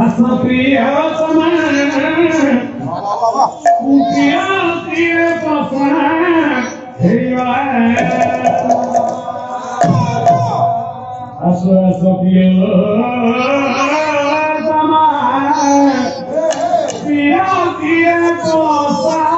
अस पीअ सम पियो पीअ पीअ प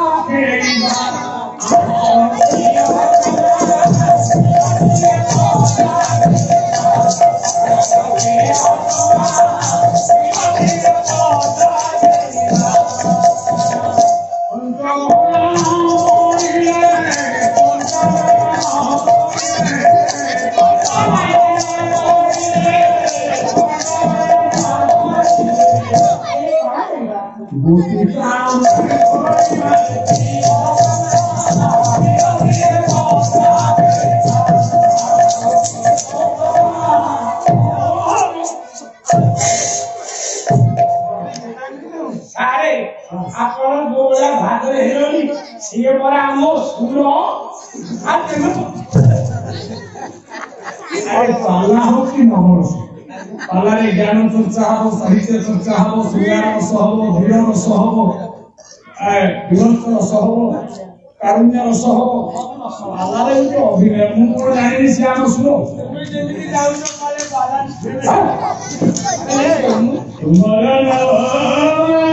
ହେଇଗଲି ସିଏ ପରା ଆମ ସୁର ଆଉ ତେଣୁ ପାଲା ହଉ କି ନମର ପାଲାରେ ଜ୍ଞାନ ଚର୍ଚ୍ଚା ହବ ସାହିତ୍ୟ ଚର୍ଚ୍ଚା ହବ ସୁଗାର ରସ ହବ ଭିଡ଼ ରସ ହବ ବିଭତ୍ସ ରସ ହବ କାରୁଣ୍ୟ ରସ ହବ ଅଭିନୟ ମୁଁ କଣ ଜାଣିନି ସିଏ ଆମ ସୁର ତୁମର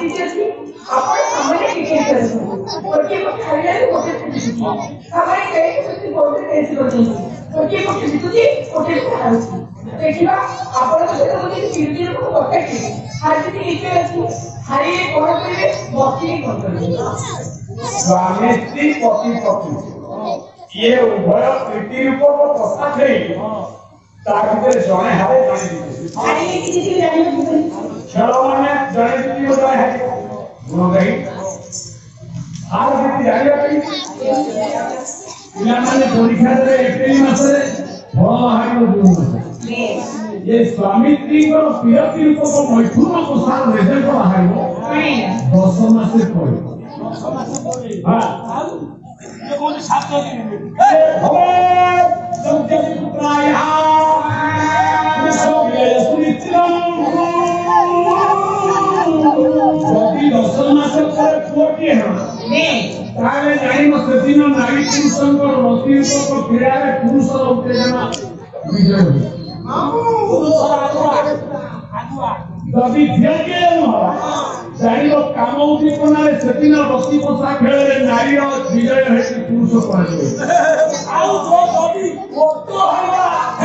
टीचर्स भी आपण सामान्य टीचर्स गोटे पक्ष हरियाणा गोटे पक्ष सामान्य कहे गोटे तेजी पर्यंत गोटे पक्ष जीतुची गोटे पक्ष हारुची ଦେଖିବା ଆପଣଙ୍କ ସହିତ ଯଦି ତିନି ଜଣଙ୍କୁ ପଠାଇବେ ହାରିକି ନିଜେ ଅଛି ହାରିଲେ କଣ କରିବେ ବସିକି କଣ କରିବେ ସ୍ୱାମୀ ସ୍ତ୍ରୀ ପତି ପତି ଇଏ ଉଭୟ ପ୍ରୀତି ରୂପକ ପୋଷାକ ନେଇ ତା ଭିତରେ ଜଣେ ହାରେ ଜଣେ ଜିତେ सर्वांना गणित होता है हो गई আর যদি জায়গা পাই পিলামানে পরীক্ষা দেবে এপ্রিল মাসে ফল হারিব জুন মাসে যে স্বামীত্রীকর প্রিয়তি রূপক মৈথুন প্রসার রেজাল্ট বাহারিব দশ মাসে পরে হ্যাঁ ছাত্র প্রায় ইয়ে সুনিশ্চিত ଆଉ ଯଦି ଭକ୍ତ ହେବା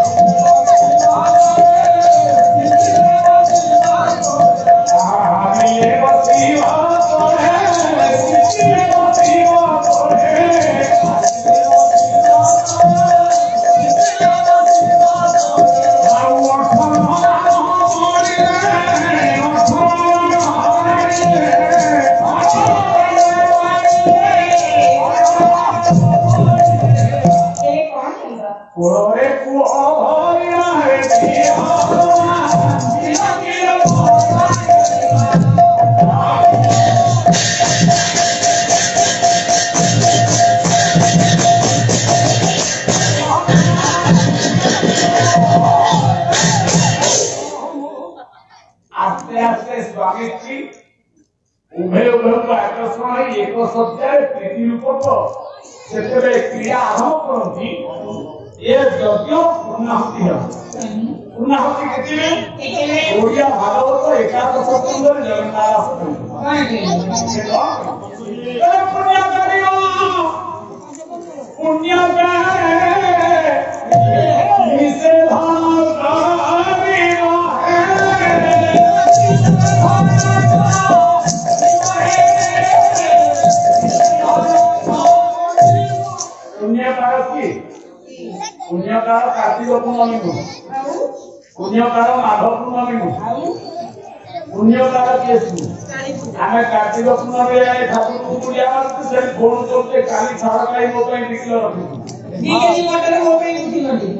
আস্তে আস্তে স্বামীজি উভয় উভয়ঙ্ক আকর্ষণ হয়ে এক সজ্জায় প্রীতির উপর সেতবে ক্রিয়া আরম্ভ করতে ये यज्ञ ପୂର୍ଣ୍ଣାହୁତି ହେବ ପୂର୍ଣ୍ଣାହୁତି କେତେବେଳେ ଓଡ଼ିଆ ଭାଗବତ ଏକାଦଶ ସ୍କନ୍ଧରେ ଜଗନ୍ନାଥ ପୁଣ୍ୟ ପୁଣ୍ୟ ନିଷେଧ ପୁଣ୍ୟକାର କାର୍ତ୍ତିକ ପୂର୍ଣ୍ଣମୀ ନୁହଁ ପୁଣ୍ୟକାର ମାଘ ପୂର୍ଣ୍ଣମୀ ନୁହଁ ପୁଣ୍ୟକାର କିଏ ଆମେ କାର୍ତ୍ତିକ ପୂର୍ଣ୍ଣମୀରେ ଆମେ ଠାକୁରଙ୍କୁ ପୂଜା କରୁଛୁ ସେ ଫୋନ କରୁଛେ କାଲି ସାର କାଲି ମୋ ପାଇଁ ଟିକିଲ ରଖିବୁ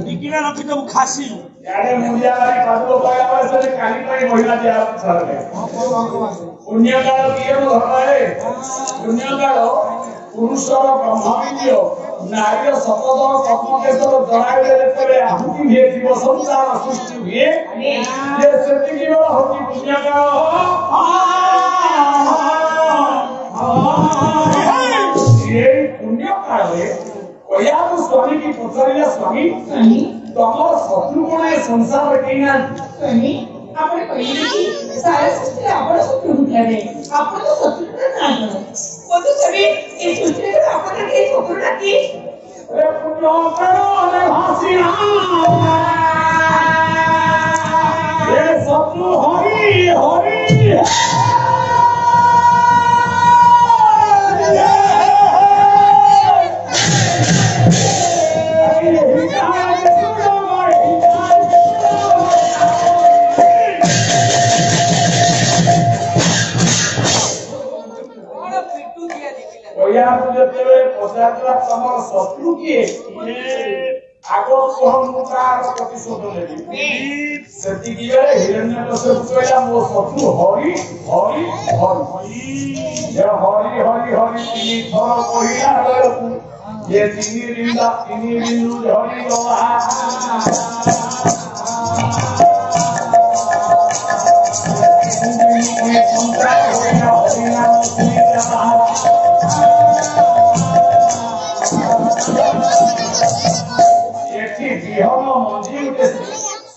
ଟିକିଲା ରଖିଦେବୁ ଖାସି ଇଆଡ଼େ ମୁଣ୍ଡିଆ ମାରି ପାଦୁଅ କହିଲା ବେଳେ ସେ କାଲି ପାଇଁ ମହିଳା ଦିଆହେଉଛି ସାର କାଲି ପୁଣ୍ୟକାର କିଏ ମୋ ଘରେ ପୁଣ୍ୟକାର ପୁରୁଷର ବ୍ରହ୍ମ ବିଦ୍ୟ নাৰীৰ সকলৰ কৰ্মকেশৰ জনাই দিলে কলে আপুনি হে জীৱ সন্তান সৃষ্টি হে যে সৃষ্টি কিয় হতি দুনিয়া কাৰ পচাৰিলে স্বামী স্বামী આપણે કહીએ છીએ સારા શસ્ત્ર આપણો શત્રુ પુત્ર ને આપણો તો શત્રુ પુત્ર ના ગણો બધું તમે એ સૂત્ર આપણને એ છોકરો નથી પુણ્ય કરો અને હાસી આવો એ શત્રુ હરી હરી ଇତିହାସ ଯେତେବେଳେ ପଚାରିଲା ତମର ଶତ୍ରୁ କିଏ ଆଗ କୁହ ମୁଁ ତାର ପ୍ରତିଶୋଧ ନେବି ସେତିକି ବେଳେ ହିରଣ୍ୟ କଶ୍ୟପ କହିଲା ମୋ ଶତ୍ରୁ ହରି ହରି ହରି ହରି ହରି ହରି ତିନି ଥର କହିଲା ବେଳକୁ ଏ ତିନି ବିନ୍ଦା ତିନି ବିନ୍ଦୁ ଝରି ଗଲା Thank you.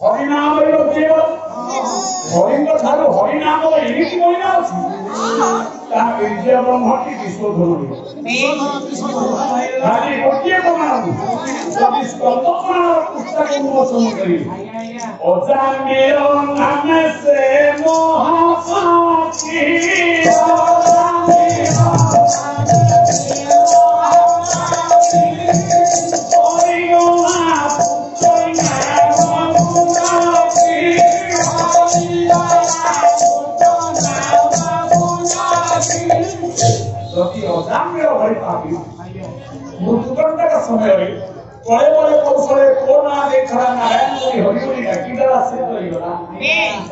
হরিনাম হরিঙ্গ ঠার হরিনাম ଏମିତି ମହିମା ଅଛି ତାହା ବିଦ୍ୟା ବ୍ରହ୍ମଟି ବିଶ୍ୱ ଧରି ଖାଲି ଗୋଟିଏ ପ୍ରମାଣ ଯଦି ସ୍କନ୍ଦ ପୁରାଣ ପୁସ୍ତକ ଉନ୍ମୋଚନ କରିବେ ଅଜା ମେର ନାମେ ସେ ମହାପାଳ बड़े बड़े कौशल को ना देख रहा नारायण कोई हरियों ने किधर से तो ही होना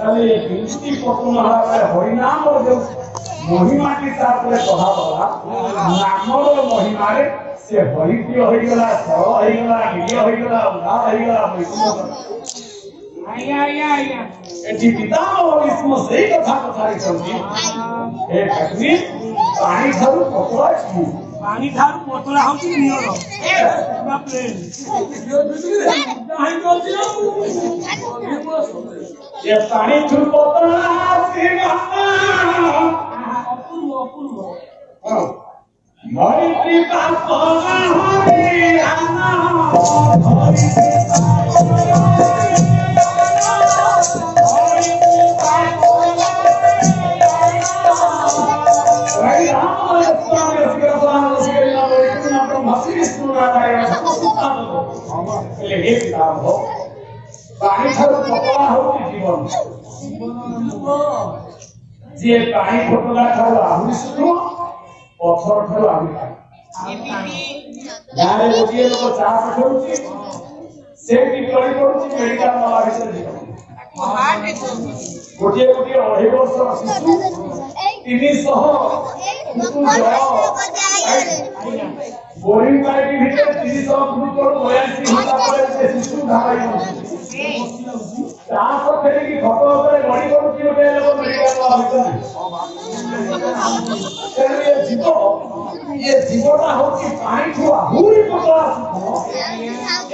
अरे बिंदी पटु महाराज हरि नाम और जो महिमा की तार पे कहा बड़ा नाम और महिमा रे से हरि की हो गला सर हो गला निय हो गला उला हो गला वैष्णव आया आया आया एठी पिता और इसमें सही कथा बता रही चलती ए भगवी पानी धरू पकड़ा छू ପାଣି ଠାରୁ ପତଳା ହଉଛି ନିଅର ପାଣି ଅପୂର୍ବ ଅପୂର୍ବ ମରିତ୍ରୀ ପାପ ଧରିତ୍ରୀ ପାଣି ପୋଟଲା ଖାଇବା ଆମେ ଶୁଣୁ ପଥର ଖାଇବା ଆମେ ଗାଁରେ ଗୋଟିଏ ଲୋକ ଚାଷ କରୁଛି ସେ କିପରି କରୁଛି ମେଡିକାଲ ନବା ଭିତରେ ଗୋଟିଏ ଗୋଟିଏ ଅଢ଼େଇ ବର୍ଷ ତିନିଶହ ବୋରିଂ ପାଇପ୍ ଭିତରେ ତିନିଶହ ବୟାଳିଶ ଘଣ୍ଟା ପରେ ସେ ଶିଶୁ ଧାରାଇ ତା ପଛରେ କି ଭୋକ ଉପରେ ଜୀବ ଏ ଜୀବଟା ହଉଛି ପାଣିଠୁ ଆହୁରି ପତଳା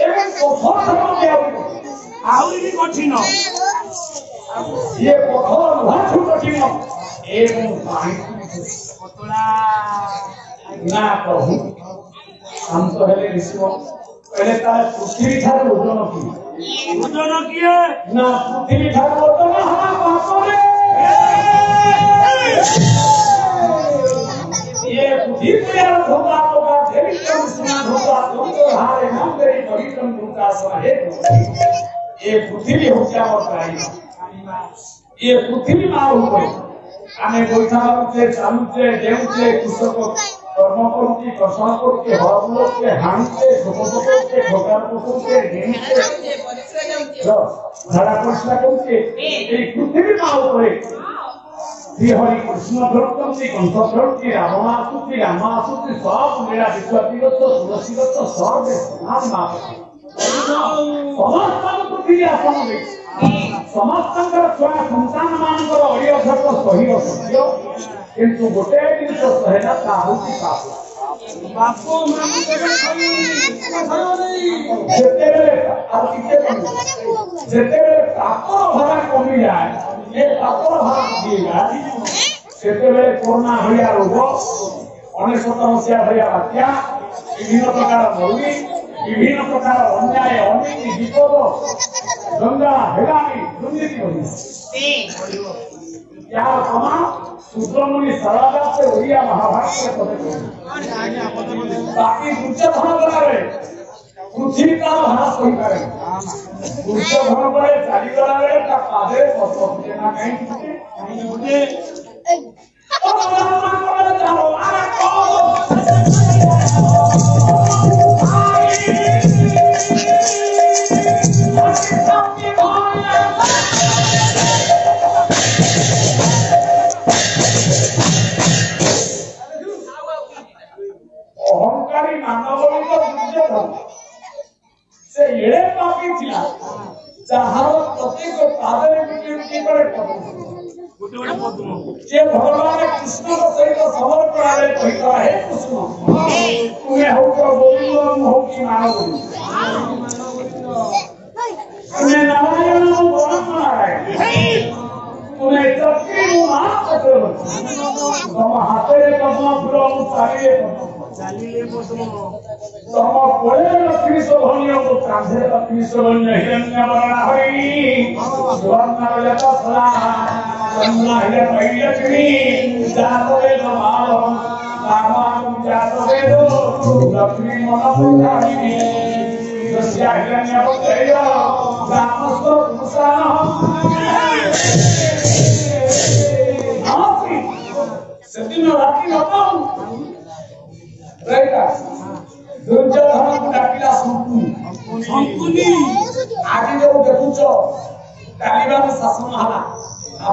ଏବଂ ପଥର ଆହୁରି ବି କଠିନ ଇଏ ପଥର ନୁହଁଠୁ କଠିନ ଏବଂ ପାଣି ନା ପ୍ରଭୁ ଶାନ୍ତ ହେଲେ ଋଷିବ पहले ताज पृथ्वी ठाकुर दोनों की दोनों की है ना पृथ्वी ठाकुर दोनों हमारे बापों ने ये पृथ्वी प्यार धोखा होगा देवी कम सुना धोखा तुम तो हारे नाम तेरी बड़ी कम धोखा सहे ये पृथ्वी हो क्या होता है ये पृथ्वी मार हो गई आने गोइठा उठे चालू थे डेम थे कुछ को কর্মপন্থী প্রসারপক্ষে হরপক্ষে হানতে গোপপক্ষে ভোগারপক্ষে নেমতে যারা পরিষ্কার করছে এই পৃথিবী না উপরে শ্রীহরি কৃষ্ণ ধরতন্ত্রী কণ্ঠধরতী রামা আসুত্রী রামা আসুত্রী সব মেয়েরা বিশ্বাসীরত্ব তুলসীরত্ব সব নাম না সমস্ত পৃথিবী আসন হয়েছে ସମସ୍ତଙ୍କର ଛୁଆ ସନ୍ତାନ ମାନଙ୍କର ଅଡ଼ିଓ ଶବ୍ଦ ସହି ଅସତ୍ୟ କିନ୍ତୁ ଗୋଟେ ଜିନିଷ ସହେ ନା ତା ହେଉଛି ପାପ ଯେତେବେଳେ ଆଉ ଟିକେ ଯେତେବେଳେ ପାପର ଭରା କମିଯାଏ ଏ ପାପର ଭରା କମିଯାଏ ସେତେବେଳେ କରୋନା ଭଳିଆ ରୋଗ ଅନେଶତ ମସିହା ଭଳିଆ ବାତ୍ୟା ବିଭିନ୍ନ ପ୍ରକାର ମରୁଡ଼ି ବିଭିନ୍ନ ପ୍ରକାର ଅନ୍ୟାୟ ଅନୀତି ବିପଦ গঙ্গা হেলানি দুর্নীতি করি যার ক্ষমা সুব্রমণী ওড়িয়া মহাভারতের কথা করে পৃথিবী তার হ্রাস করে দুর্যোধন করে চালিগলারে কত ଯାହାର ପ୍ରତ୍ୟେକ ପାଦରେ ଗୋଟିଏ କିପରି ଯେ ଭଗବାନ କୃଷ୍ଣଙ୍କ ସହିତ ସମର୍ପଣାରେ କହିଲା ହେ କୃଷ୍ଣ ତୁମେ ହଉଛ ଗୋବିନ୍ଦ ମୁଁ ହଉଛି ମାନବ ତୁମେ ନାରାୟଣ ମୁଁ ପରମ ନାରାୟଣ ତୁମେ ଚକ୍ରୀ ମୁଁ ମା ଚକ୍ରବର୍ତ୍ତୀ ତମ ହାତରେ ପଦ୍ମ ଫୁଲ ମୁଁ ଚାଲିଲେ ପଦ୍ମ ଚାଲିଲେ ପଦ୍ମ ତମ କୋଳରେ গ্রহণীয় পুত্রাংশের কৃষ্ণবন্য হিরণ্য বর্ণা হই সুবর্ণ লতসলা সন্নাহির মহিলক্ষ্মী জাতবে নমালম নামাকুম জাতবে দো লক্ষ্মী মনোপুরাণী যস্যা হিরণ্য পুত্রেয় রামস্ত পুষানহ সেদিন রাখি হতম রাইট ଦୁର୍ଯ୍ୟ ଧନକୁ ଡାକିଲା ଶଙ୍କୁ ଶଙ୍କୁନି ଆଜି ଯୋଉ ଦେଖୁଛ ତାଲିବାନ ଶାସନ ହେଲା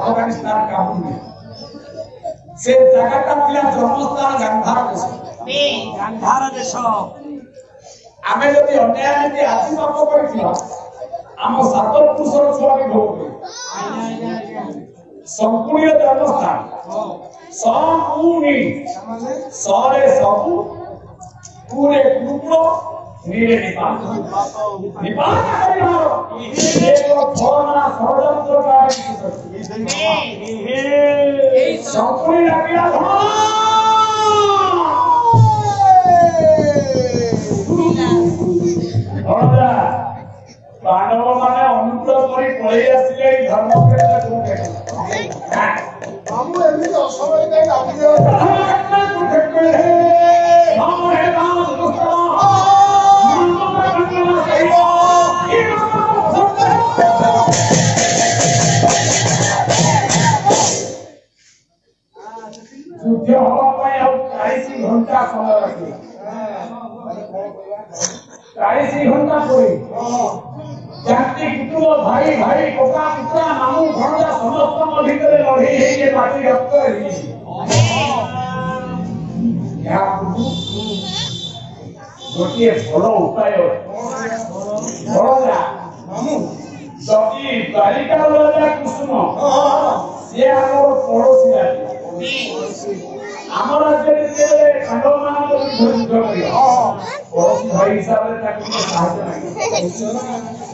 ଆଫଗାନିସ୍ତାନ କାବୁଲରେ ସେ ଜାଗାଟା ଥିଲା ଜନ୍ମସ୍ଥାନ ଗାନ୍ଧାର ଦେଶ ଗାନ୍ଧାର ଦେଶ ଆମେ ଯଦି ଅନ୍ୟାୟ ଯଦି ଆଜି ପାପ କରିଥିବା ଆମ ସାତ ପୁରୁଷର ଛୁଆ ବି ଭୋଗ ସମ୍ପୂର୍ଣ୍ଣ ଜନ୍ମସ୍ଥାନ ସମ୍ପୂର୍ଣ୍ଣ ସରେ ସବୁ पूरे ग्रुप को নিয়ে এই সকলে লাগিয়া পাণ্ডব মানে অমৃত করে পলাই আসলে এই ধর্ম আমি অসময় ଚାଳିଶ ଘଣ୍ଟା ପରେ ଜାତି କୁଟୁମ୍ବ ଭାଇ ଭାଇ କକା ପିତା ମାମୁ ଭଣଜା ସମସ୍ତଙ୍କ ଭିତରେ ଲଢ଼େଇ ହେଇକି ମାଟି ରକ୍ତ ହେଇଛି ଗୋଟିଏ ଭଲ ଉପାୟ ଯଦି ବାଳିକା ରାଜା କୁସୁମ ସିଏ ଆମର ପଡ଼ୋଶୀ ରାଜା ଆମ ରାଜ୍ୟରେ ଯେତେବେଳେ ସାଙ୍ଗ ମାନଙ୍କ ଯୁଦ୍ଧ କରିବ ପଡ଼ୋଶୀ ଭାଇ ହିସାବରେ ତାକୁ ସାହାଯ୍ୟ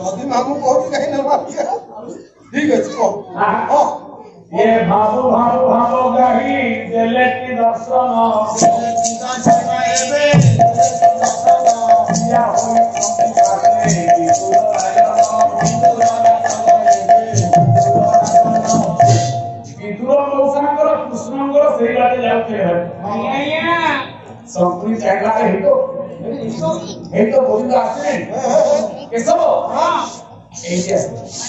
ଯଦି ମାମୁଁ କହୁଛି କାହିଁ ନେବା ଠିକ ଅଛି ଏ ଭାବୁ ଭାବୁ ଭାବ ଗାହି ଦେଲେ କି ଦର୍ଶନ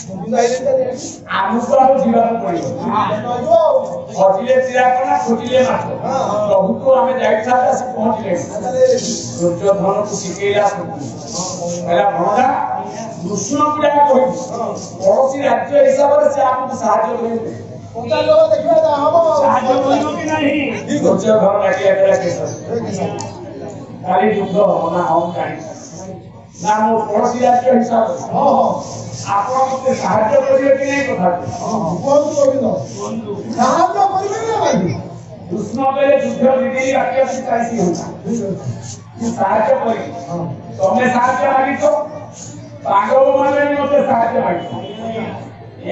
ଆମିଷ ଜୀବନ ପଡ଼ିବ ଖଟିଲେ ଚିରାକଣା ଖଟିଲେ ମାଛ ପ୍ରଭୁକୁ ଆମେ ଯାଇଥାନ୍ତା ସେ ପହଞ୍ଚିଲେ ସୂର୍ଯ୍ୟଧନକୁ ଶିଖେଇଲା ହେଲା ଭଣଟା କୃଷ୍ଣକୁ ଯାହା କହିବୁ କୌଣସି ରାଜ୍ୟ ହିସାବରେ ସେ ଆମକୁ ସାହାଯ୍ୟ କରିବେ ସାହାଯ୍ୟ କରିବ କି ନାହିଁ ସୂର୍ଯ୍ୟଧନ ଡାକିବା କାଲି ଯୁଦ୍ଧ ହନା ହମ ଜାଣିଛି ନା ମୋ ପଡ଼ୋଶୀ ରାଷ୍ଟ୍ର ହିସାବରେ ହଁ ହଁ ଆପଣ ମୋତେ ସାହାଯ୍ୟ କରିବେ କି ନାହିଁ କଥା କୁହନ୍ତୁ ଗୋବିନ୍ଦ ସାହାଯ୍ୟ କରିବେ ନା ଭାଇ କୃଷ୍ଣ ବେଳେ ଯୁଦ୍ଧ ଜିତିକି ଆସିବାକୁ ଚାଲିଛି ମୁଁ ସାହାଯ୍ୟ କରିବି ତମେ ସାହାଯ୍ୟ ମାଗିଛ ପାଗବ ମାନେ ମୋତେ ସାହାଯ୍ୟ ମାଗିଛ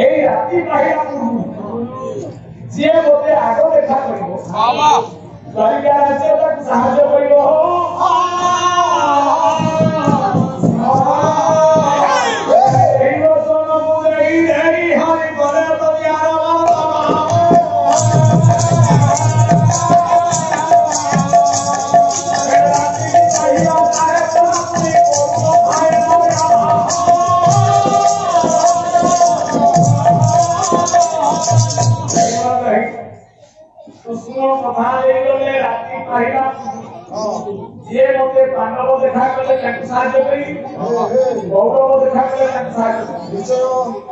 ଏଇ ରାତି ପାହିଲା ପୂର୍ବରୁ ଯିଏ ମୋତେ ଆଗ ଦେଖା କରିବ ଦରିକା ରାଜ୍ୟ ତାକୁ ସାହାଯ୍ୟ କରିବ बांगला वो दिखा कर ले गई बहुगा वो दिखा कर ले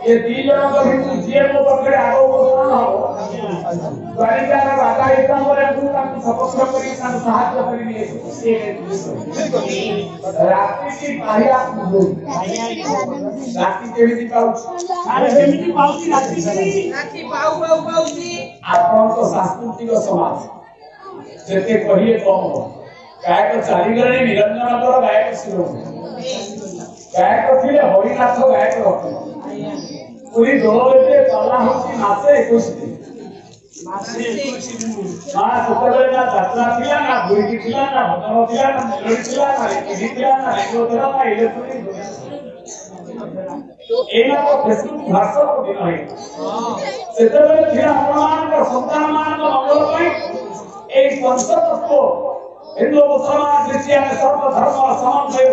ये दी का भी जीए को पकड़े आरो को ना हो गाड़ी का ना इतना पर हम तक सबक करी ना साहब करी नहीं रात्रि की बाहिया रात्रि केमिति पाउच अरे केमिति पाउच रात्रि केमिति रात्रि पाउ पाउ पाउची आपण तो सांस्कृतिक समाज जेते कहिए कम ଗାୟକ ଚାଲିଗଲେଣି ନିରଞ୍ଜନ ଦଳ ଗାୟକ ଶିବ ଗାୟକ ଥିଲେ ହରିନାଥ ଗାୟକ ରତ୍ନ ପୁରୀ ଦୋଳରେ ପାଲା ହେଉଛି ମାସେ ଏକୋଇଶ ଦିନ ମା ସେତେବେଳେ ନା ଯାତ୍ରା ଥିଲା ନା ଭୁରିକି ଥିଲା ନା ଭଜନ ଥିଲା ନା ମେଲୋଡି ଥିଲା ନା ଟିଭି ଥିଲା ନା ରେଡ଼ିଓ ଥିଲା ନା ଇଲେକ୍ଟ୍ରୋନିକ ଏଇଟା ତ ଫେସବୁକ ହ୍ୱାଟ୍ସଆପ ଦିନ ହେଇଗଲା ସେତେବେଳେ ଥିଲା ଆପଣମାନଙ୍କ ସନ୍ତାନମାନଙ୍କ ମଙ୍ଗଳ ପାଇଁ এই পঞ্চতত্ত্ব హిందూ సమాజ్ విషయాన్ని సర్వధర్మ సమాజం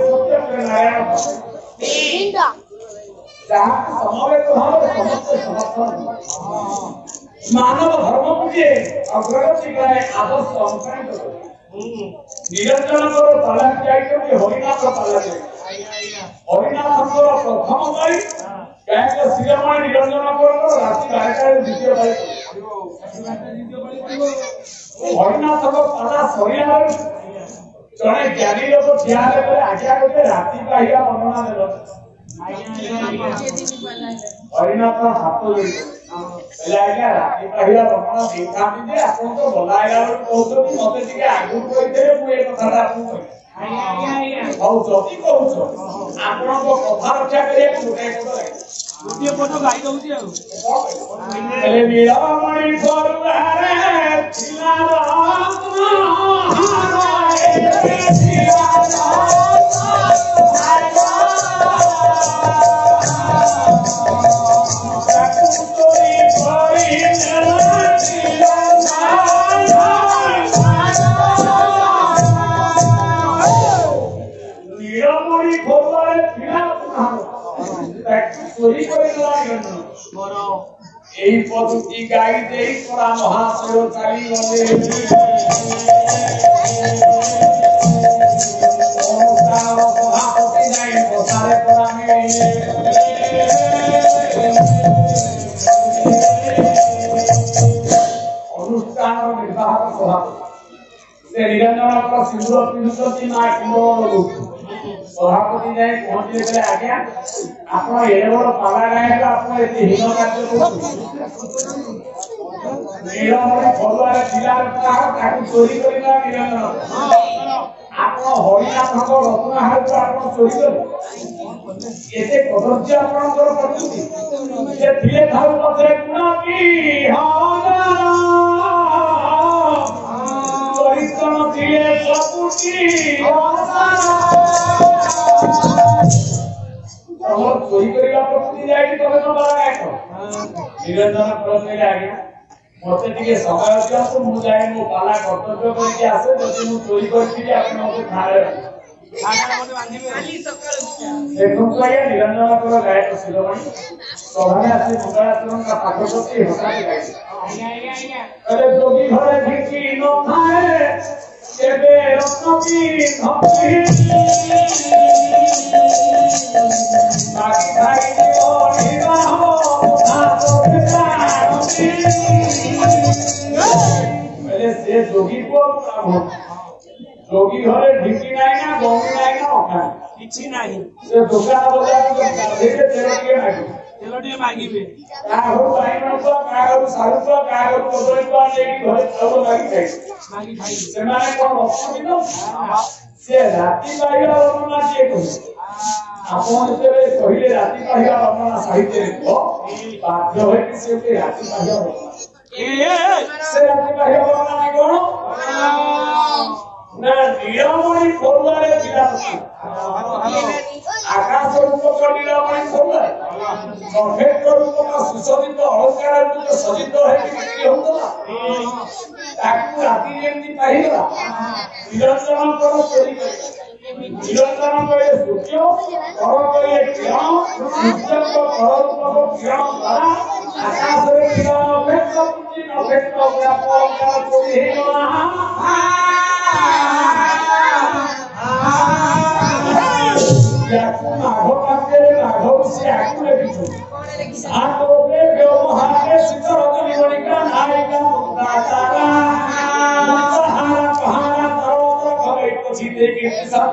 మానవ ধর্মকে যে অগ্রগতি করে আদর্শ অনুপ্রাণিত নিরঞ্জনଙ୍କର ପାଲା ଯାଇଛନ୍ତି ହରିନାଥ ପାଲା ଯାଇ ହରିନାଥଙ୍କର ପ୍ରଥମ ପାଇଁ କାହିଁକିନା ଶ୍ରୀରାମ ନିରଞ୍ଜନ ବରର ରାତି ବାରଟାରେ ଦ୍ୱିତୀୟ ପାଳି ହରିନାଥଙ୍କ ପାଲା ସରିଲା ଜଣେ ଜ୍ଞାନୀ ଲୋକ ଠିଆ ହେଲେ କହିଲେ ଆଜ୍ଞା ଗୋଟେ ରାତି ପାହିବା ବର୍ଣ୍ଣନା ଦେଲ ହରିନାଥ ହାତ ହେଲେ ଆଜ୍ଞା ରାତି ପାହିବା ବର୍ଣ୍ଣନା ଦେଇଥାନ୍ତି ଯେ ଆପଣ ତ ଗଲା ହେଲା ବେଳକୁ କହୁଛନ୍ତି ମତେ ଟିକେ ଆଗରୁ କହିଦେଲେ ମୁଁ ଏ କଥାଟା ଆପଣଙ୍କୁ କହିବି ହଉ ଯଦି କହୁଛ ଆପଣଙ୍କ କଥା ରକ୍ଷା କରିବାକୁ ଗୋଟାଏ କଥା ଲାଗିବ ଗୋଟିଏ ପଟ ଗାଈ ଦଉଛି ଆଉ ଥିଲା এই পদ্ধতি গাইতেই করা মহাচরকারী বলে সভাপতি নাই প্রসারে করা অনুষ্ঠানের নির্বাহক সভাপতি নিরঞ্জনকর ସଭାପତି ଯାଇ ପହଞ୍ଚିଲେ ଆଜ୍ଞା ଆପଣ ଏଡ଼େ ବଡ଼ ପାଲା ଗାଁରେ ଆପଣ ଏତେ ହୀନ କାର୍ଯ୍ୟ କରୁଛନ୍ତି ନିରଞ୍ଜନ ଭଲରେ ଥିଲା ତାକୁ ଚୋରି କରିବା ନିରଞ୍ଜନ ଆପଣ ହରିନାଥଙ୍କ ରତ୍ନହାରକୁ ଆପଣ ଚୋରି କଲେ ଏତେ କଦର୍ଯ୍ୟ ଆପଣଙ୍କର ପ୍ରକୃତି ସେ ଥିଲେ ଥାଉ ପଛରେ କୁଣତି ହଁ দিয়ে সপুটি ତମର ଚୋରି କରିବା ପ୍ରସ୍ତୁତି ଯାଇକି ତମେ ନବା ଏକ ନିରଞ୍ଜନ ପ୍ରଶ୍ନରେ ଆଜ୍ଞା ମତେ ଟିକେ ସମୟ ଦିଅନ୍ତୁ ମୁଁ ଯାଇ ମୋ ପାଲା କର୍ତ୍ତବ୍ୟ କରିକି ଆସେ ଯଦି ମୁଁ ଚୋରି କରିଥିଲି ଆପଣ ମତେ ଧାରେ ନିରଞ୍ଜନଙ୍କର ଗାୟକ ଶିରୋମଣି ସଭାରେ ଆସି ମଙ୍ଗଳାଚରଣଙ୍କ ପାଖପତି ହଠାତ୍ ଯୋଗୀ ଘରେ ଭିକି ନଥାଏ କେବେ ରତ୍ନୀ ସେ ଯୋଗୀ ପୁଅ ବ୍ରାହ୍ମଣ রোগী ঘরে ঢিকি নাই না গমি নাই না অখান କିଛି ନାହିଁ ସେ ଦୋକାନ ବଜାର ତେଲଟିଏ ମାଗିବେ ତେଲଟିଏ ମାଗିବେ କାହାକୁ ବାଇଗଣୁକ କାହାକୁ ଶାଳୁକ କାହାକୁ କଦଳୀକ ନେଇକି ଘରେ ସବୁ ମାଗିଥାଏ ମାଗିଥାଏ ସେମାନେ କଣ ରଖନ୍ତି ନା ସେ ରାତି ପାଇବା ରମଣା କିଏ କହିଲେ ଆପଣ ଯେତେବେଳେ କହିଲେ ରାତି ପାଇବା ରମଣା ସାହିତ୍ୟରେ କୁହ ବାଧ୍ୟ ହେଇକି ସେ ଗୋଟେ ରାତି ପାଇବା ରମଣା ସେ ରାତି ପାଇବା ରମଣା କଣ নিরাময় করলারে ফিরে আসি আকাশ রূপক নিরাময় করলারে সফেদ রূপক সুশোভিত অলঙ্কার রূপে সজ্জিত হয়েকি বিক্রি হতলা তাকে রাতি যেমনি পাইলা নিরঞ্জনଙ୍କର চୋରି ନିରଞ୍ଜନ କହିଲେ ସୂର୍ଯ୍ୟ କର କହିଲେ କିରଣ ସୂର୍ଯ୍ୟଙ୍କ କର ରୂପକ କିରଣ ଦ୍ୱାରା ଆକାଶରେ ଥିବା ଅଭେକ୍ତ ପୁଞ୍ଜି ନଭେକ୍ତ ବ୍ୟାପ ଅଙ୍କାର ଚୋରି ହେଇଗଲା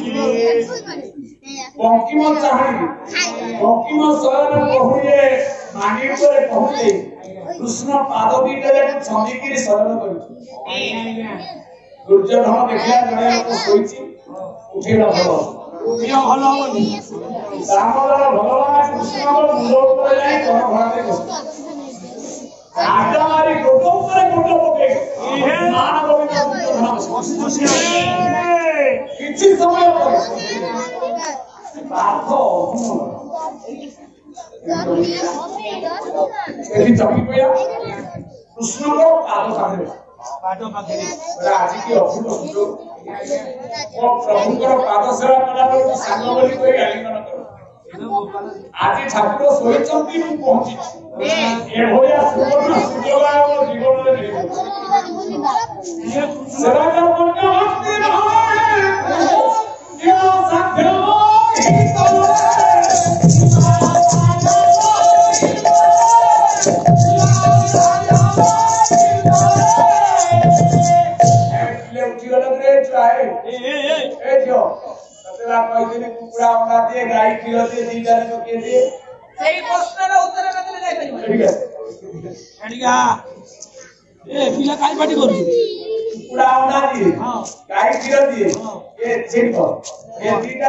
ବଙ୍କିମ ଚାହୁଁ ବଙ୍କିମ ଶୟନ କହୁଲେ ମାନି ଉପରେ କହୁଲେ କୃଷ୍ଣ ପାଦ ଦିଟାରେ ଛନ୍ଦିକିରି ଶୟନ କରୁଛି ଦୁର୍ଯ୍ୟୋଧନ ଦେଖିଲା ଜଣେ ଲୋକ ଶୋଇଛି ଉଠେଇଲା ଭଲ ଉଠିବା ଭଲ ହବନି ଦାମୋଦର ଭଗବାନ କୃଷ୍ଣଙ୍କ ମୁଣ୍ଡ ଉପରେ ଯାଇ ଘର ଭଡ଼ାରେ ଆଗ ମାରି ଗୋଟ ଉପରେ ଗୋଟ ପକେଇ ମହାନବମୀ तेरी चौकी को यार कृष्ण को आलो सामने पादों पादों राजी के अफुल अफुल वो प्रभु को पाद सेवा करा पर तो संग बोली कोई गाली ना करो आज ठाकुर सोई चंदी में पहुंची ये होया सुवर्ण सुजोगा और जीवन में सेवा का मन का भक्ति रहो কইদিন কুকুড়া আমরা দিয়ে গাই কিলো দিয়ে দুইটা লোকে দিয়ে সেই প্রশ্নের উত্তর না দিলে যাই পারিব ঠিক আছে ए पिला काय पार्टी करू পুরা আন্ডা দিয়ে কাই হ্যাঁ। জিরা দিয়ে হ্যাঁ। এ চিপ এ দুইটা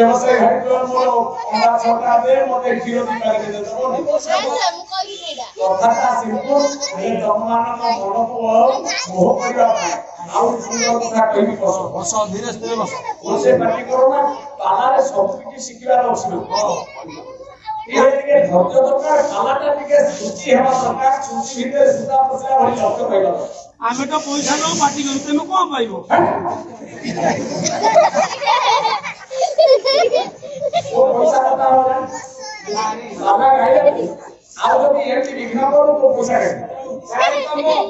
ইহতে আমি তো পয়সা পাটি করি তুমি কম পাইব ଆଉ ଯଦି ଏମିତି ବିଘ୍ନ କରୁ ତୋ ପୋଷାକ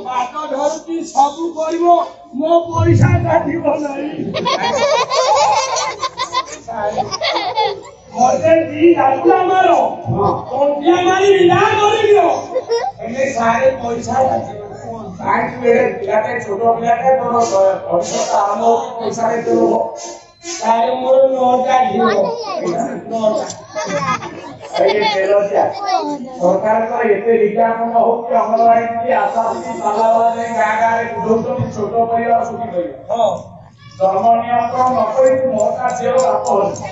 ପାଟ ଧରୁଛି ସବୁ କରିବ ମୋ ପଇସା କାଟିବ ନାହିଁ ମତେ ଦି ଆଗୁଲା ମାର ଟଙ୍କିଆ ମାରିବି ନା କରିବି ହେଲେ ସାରେ ପଇସା କାଟିବ କାହିଁକି ପିଲାଟେ ଛୋଟ ପିଲାଟେ ତୋର ପରିଶ୍ରମ ଆରମ୍ଭ ପଇସା କେତେ ହବ তাহলে মোর নটা দিব নটা এই তেলটা সরকার করে এতে বিজ্ঞাপন হচ্ছে অঙ্গনওয়াড়ি আশাপুরি বালাবাদে গাঁ গাঁরে বুঝাউଛନ୍ତି ছোট পরিবার সুখী হইব জন্ম নিয়ন্ত্রণ নকরি মোটা দেহ লাভ তোতে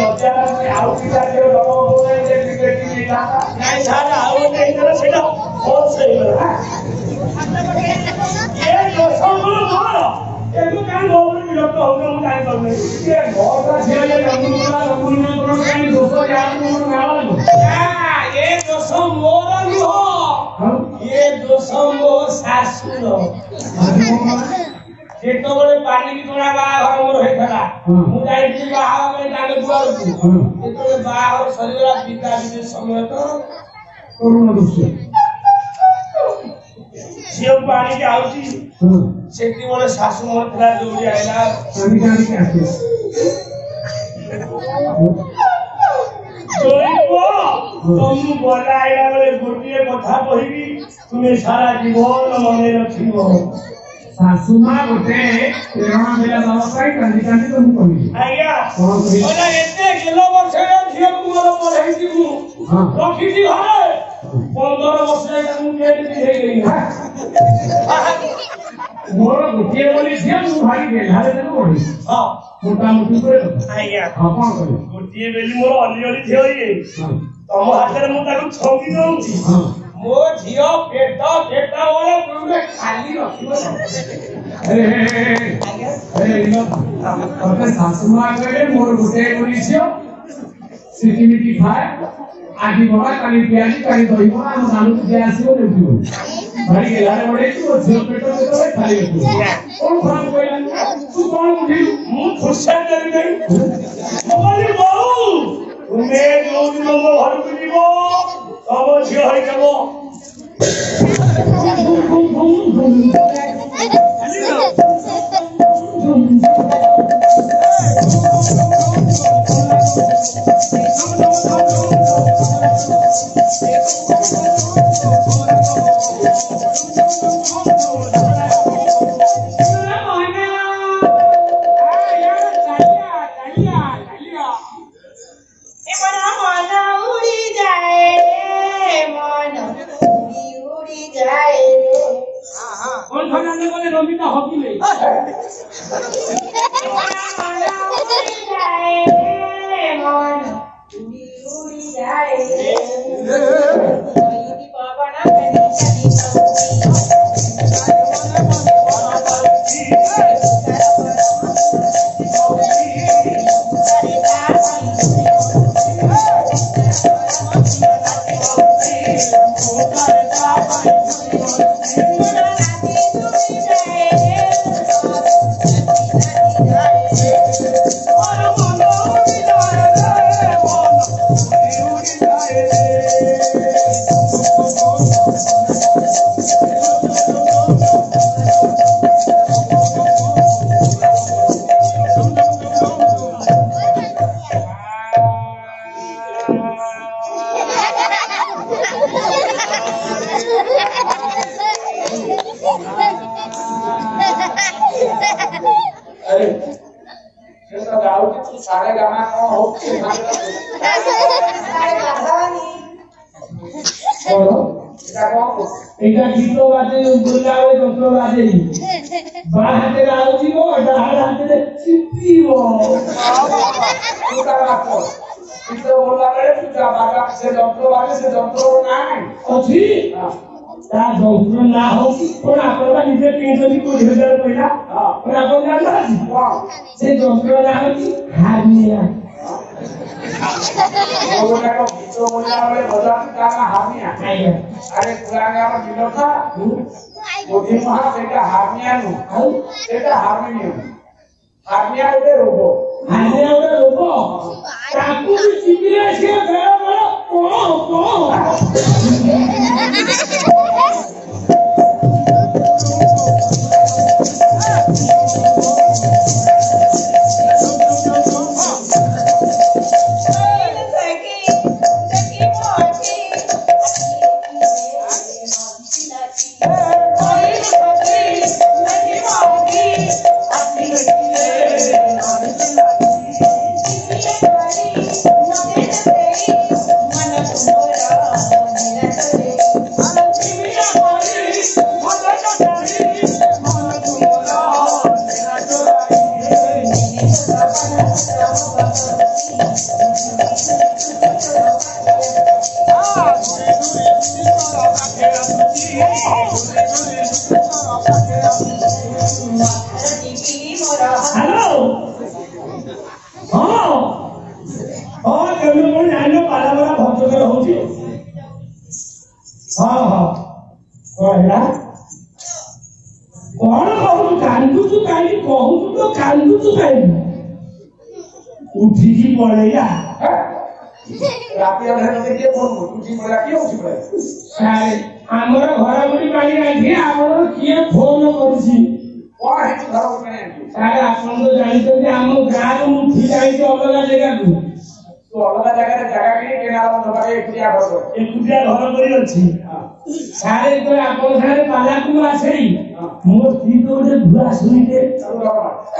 লজ্জা লাগছে আউ পিতা দেহ দব বলে যে ক্রিকেট ఎందుకు కానీ లోపల మీరు యొక్క అవసరం కానీ ఏ దోషం మోరలు ఏ దోషం మో శాస్త్రులు ସେତେବେଳେ ପାଣିକି ଟଣା ବାହାଘର ମୋର ହେଇଥିଲା ମୁଁ ଯାଇଥିଲି ବାହାଘର ପାଇଁ ତାଙ୍କ ଦୁଆରକୁ ଯେତେବେଳେ ବାହାଘର ସରିଗଲା ପିତା ବିଦେଶ ସମୟ ତ କରୁଣ ଦୃଶ୍ୟ సిఎం పానికి ఆల్సి శక్తి వల్ల శాసనం వల్ల జోడి ఆయన సంవిధానికి ఆస్తి জৈব তুমি বলা আইলা বলে গোটিয়ে কথা কহিবি তুমি সারা জীবন মনে রাখিব শাশু মা গোটে প্রেরণা দেলা বাবা পাই কান্দি কান্দি তুমি কহিবি আজ্ঞা ওটা মানে এতে গেল বছর ঝিও কুমার পড়াইছি মু রখিছি ঘরে পনেরো বছরে কোন কেটে হয়ে গেলি হ্যাঁ ମୋର ଗୋଟିଏ ବୋଲି ଝିଅ ମୁଁ ଭାରି ଗେହ୍ଲାରେ ଦେବି ବୋଲି ମୋଟାମୋଟି କରି ଆଜ୍ଞା ହଁ କଣ କରିବି ଗୋଟିଏ ବେଲି ମୋର ଅଲି ଅଲି ଝିଅ ଇଏ ତମ ହାତରେ ମୁଁ ତାକୁ ଛଙ୍ଗି ଦଉଛି ମୋ ଝିଅ ପେଟ ଯେତେବେଳେ ଗୁରୁରେ ଖାଲି ରଖିବ ତତେ ଶାଶୁ ମା କହିଲେ ମୋର ଗୋଟିଏ ବୋଲି ଝିଅ ସିଟିମିଟି ଖାଏ ಆಗಿರೋವಾಗ ತಾನು ಬ್ಯಾಸಿ ತಾನು ದೈವನ ನಾನು ಬ್ಯಾಸಿ ಹೋಗ್ತೀವಿ ಬರೀ ಎಲ್ಲಾರ ಒಡೆ ಜೀವ ಪೆಟ್ರೋಲ್ ತಗೊಳ್ಳಿ ಖಾಲಿ ಕೋಣ ಖರಾಬ್ ಕೋಯಿಲ ತು ಕೋಣ ಮುಗಿ ಮೂ ಖುಷಾ ಕರಿದೆ ಮೊಬೈಲ್ ಬಾವು ಉಮೇ ಜೋನ್ ನೋ ಹರ್ ಬಿಡಿಗೋ ಸಬ ಜಿಯ ಹೈ ಕಬೋ ಗುಂ ಗುಂ ಗುಂ ಗುಂ ಅಲ್ಲಿಗೋ তা যৌতুক না হোক पण आपल्याला নিজে टेन्शन कोणी हजार पहिला রোগ হারনিয়া ওটা রোগ তাকে উঠিকি পড়ে যা হ্যাঁ? রাতে অন্ধকারে কে পড়বো উঠি পড়ে কে উঠি পড়ে সারে আমার ঘর গুলি পাই রাখি আমার কিয়ে ফোন করছি কোন হেতু ঘর উঠে সারে আপন তো জানিছন্তি আম গাঁরু উঠি যাইছে অলগা জায়গাকু তো অলগা জায়গাতে জায়গা কিনে কেনা অন্ধকারে একুটিয়া ঘর একুটিয়া ঘর করি আছে মোট কি করে ধুয়া শুনিতে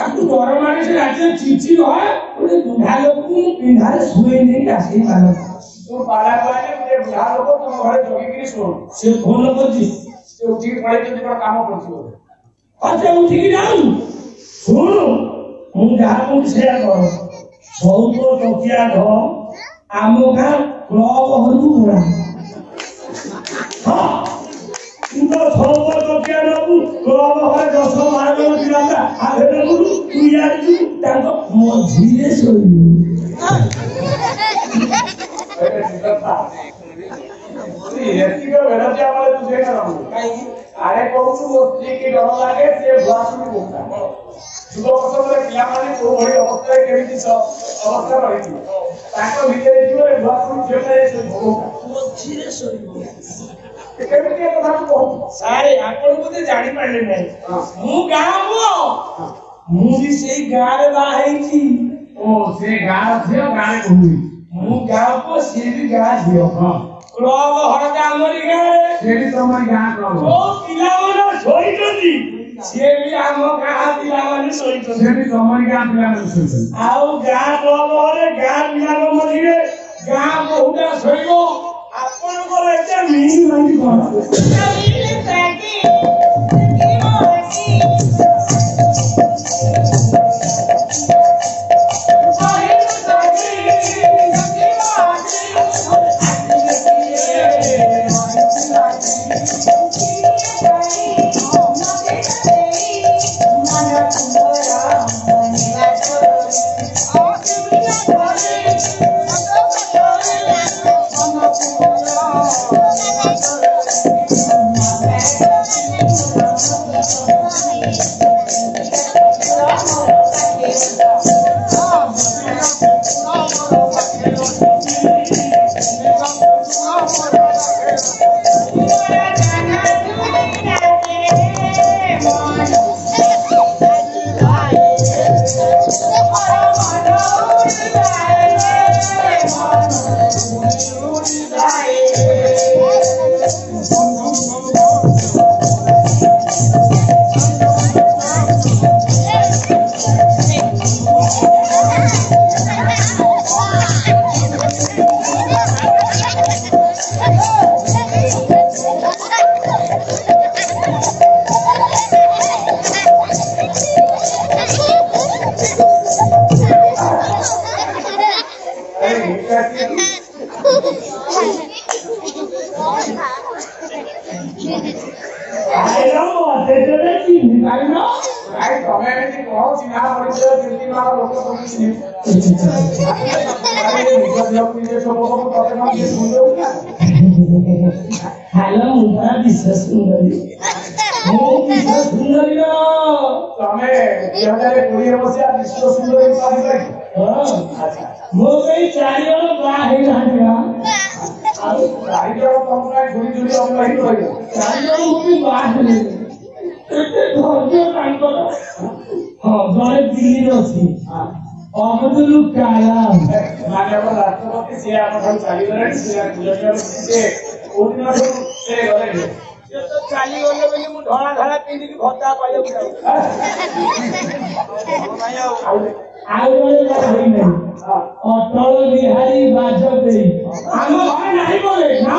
একটু বড় মানুষের আছে চিচি হয় ওই বুঝা লোক পিঁধারে শুয়ে নেই আসে মানুষ তো বালা বালা যে বুঝা লোক তো ঘরে জগিকি শোন সে ফোন করছি সে উঠিকি পড়ে যদি কোনো ସେୟା କର ଚଉଦ ଟଙ୍କିଆ ଘର ଆମ ଗାଁ କ୍ଲବ ଘରକୁ ବୁଡ଼ା ହଁ সুন্দর খবর দকিয়া নবু তো আমার দশ মারবে দিলাম আগে নবু তুই আর তুই তার মঝিরে শৈল আরে কৌশু কি ডর লাগে সে ভাষণ করতা যুব অবস্থায় ପିଲାମାନେ ତାଙ୍କ ଭିତରେ ଯିବ ଏ ମଝିରେ କେମିତି ଆପଣ ବୋଧେ ଜାଣିପାରିଲେ ନାହିଁ ମୁଁ ଗାଁ ମୁଁ ମୁଁ ବି ସେଇ ଗାଁରେ ବାହା ଓ ସେ ଗାଁ ଝିଅ ଗାଁରେ କହୁଛି ମୁଁ ଗାଁ ପୁଅ ସିଏ ବି ଗାଁ ଝିଅ ହଁ କ୍ଲବ ହରକା ଆମରି ଗାଁରେ ସେଠି ତମରି ଗାଁ କ୍ଲବ ଯୋଉ ପିଲାମାନେ ଶୋଇଛନ୍ତି ସିଏ ବି ଆମ ଗାଁ ପିଲାମାନେ ଶୋଇଛନ୍ତି ସେଠି ତମରି ଗାଁ ପିଲାମାନେ ଆଉ ଗାଁ କ୍ଲବ ଗାଁ ପିଲାମାନେ ମରିବେ ଗାଁ ବହୁଟା ଶୋଇବ ଆପଣଙ୍କର ଏଇଟା ମିଳିଲାଣି କ'ଣ হ্যালো মুখরা বিশ্বাস সুন্দরী ମୁଁ ବିଶ୍ୱ ସୁନ୍ଦରୀର ତମେ ଦୁଇ ହଜାର କୋଡ଼ିଏ ମସିହା ବିଶ୍ୱ ସୁନ୍ଦରୀ ମୋ ପାଇଁ ଚାରି ଜଣ ବାହା ହେଇନାହାନ୍ତି ନା ଆଉ ଚାରି ଜଣ ତମ ପାଇଁ ଝୁଡ଼ି ଝୁଡ଼ି ଅଲଗା ହେଇ ରହିବ ଚାରି ଜଣ ମୁଁ ବି ବାହା ହେଲି ଏତେ ଧୈର୍ଯ୍ୟ ତାଙ୍କର ହଁ ଜଣେ ଦିଲ୍ଲୀରେ ଅଛି অমদুলু কালাম মানে আমার রাষ্ট্রপতি সে আমার চালি গলেন সে গুজরাট সে অন্য সে গলেন চালি গলে বলি মু ବିହାରୀ ବାଜପେୟୀ ଆମ ଘରେ ନାହିଁ ନା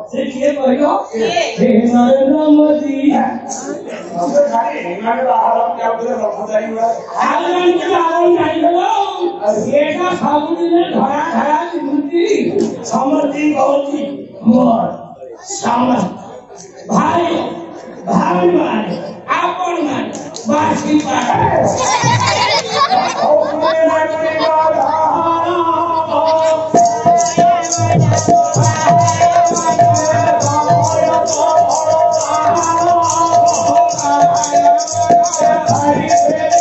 ସବୁଦିନେ ଧରା ଧରା ପିନ୍ଧୁଛି ସମସ୍ତେ କହୁଛି ମୋର ଭାଇ ଭାଇ ମାନେ ଆପଣ ମାନେ ବାସି ପାଖ I'm sorry.